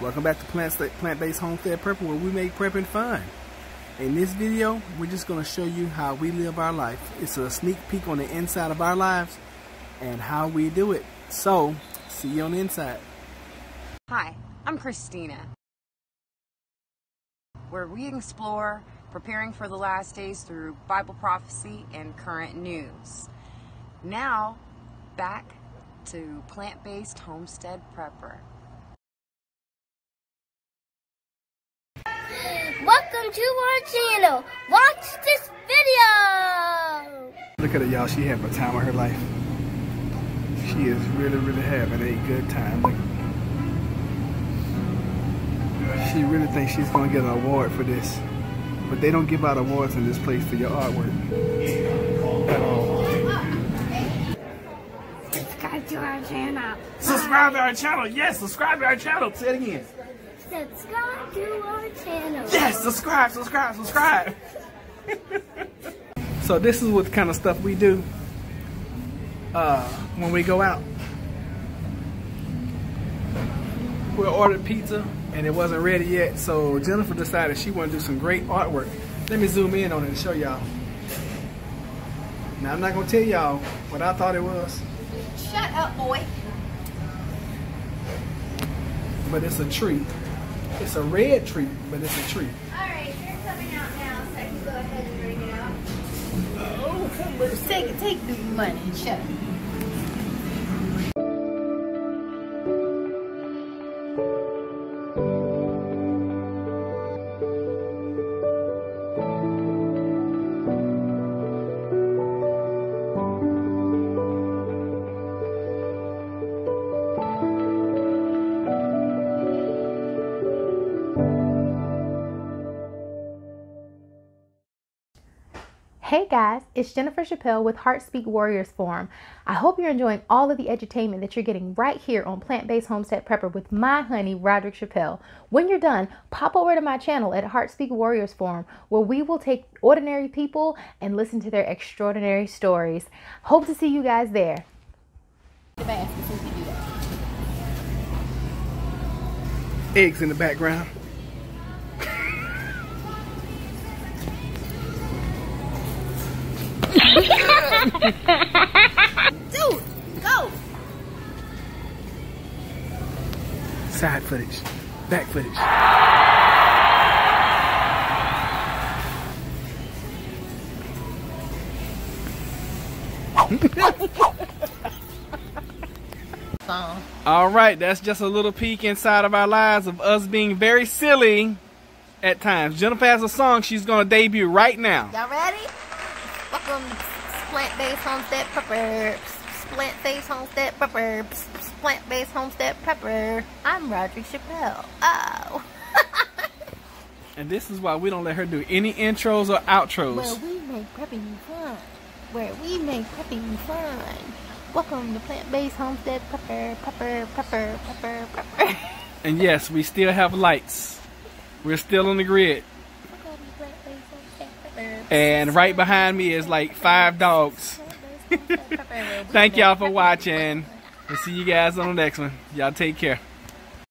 Welcome back to Plant Plant-Based Homestead Prepper where we make prepping fun. In this video, we're just going to show you how we live our life. It's a sneak peek on the inside of our lives and how we do it. So, see you on the inside. Hi, I'm Christina, where we explore preparing for the last days through Bible prophecy and current news. Now, back to Plant-Based Homestead Prepper. Welcome to our channel. Watch this video. Look at her, y'all. She having a time of her life. She is really, really having a good time. Look. She really thinks she's going to get an award for this. But they don't give out awards in this place for your artwork. At all. Subscribe to our channel. Subscribe to our channel. Yes, subscribe to our channel. Say it again. Subscribe to our channel. Yes, subscribe, subscribe, subscribe. so this is what kind of stuff we do uh, when we go out. We ordered pizza and it wasn't ready yet, so Jennifer decided she wanted to do some great artwork. Let me zoom in on it and show y'all. Now I'm not gonna tell y'all what I thought it was, Shut up, boy. but it's a tree. It's a red tree, but it's a tree. Alright, you're coming out now, so I can go ahead and bring it out. Oh, take, take the money, shut up. Hey guys, it's Jennifer Chappelle with Heartspeak Warriors Forum. I hope you're enjoying all of the edutainment that you're getting right here on Plant Based Homestead Prepper with my honey, Roderick Chappelle. When you're done, pop over to my channel at Heartspeak Warriors Forum where we will take ordinary people and listen to their extraordinary stories. Hope to see you guys there. Eggs in the background. Dude, go. Side footage. Back footage. All right, that's just a little peek inside of our lives of us being very silly at times. Jennifer has a song she's going to debut right now. Y'all ready? Welcome to Plant-Based Homestead Prepper. Plant-Based Homestead Prepper. Plant-Based Homestead Prepper. I'm Roderick Chappelle. Oh. And this is why we don't let her do any intros or outros. Where we make prepping fun. Where we make prepping fun. Welcome to Plant-Based Homestead Prepper. Prepper. Prepper. Prepper. Prepper. And yes, we still have lights. We're still on the grid. Welcome to Plant-Based Homestead Prepper. And right behind me is like five dogs. Thank y'all for watching. We'll see you guys on the next one. Y'all take care.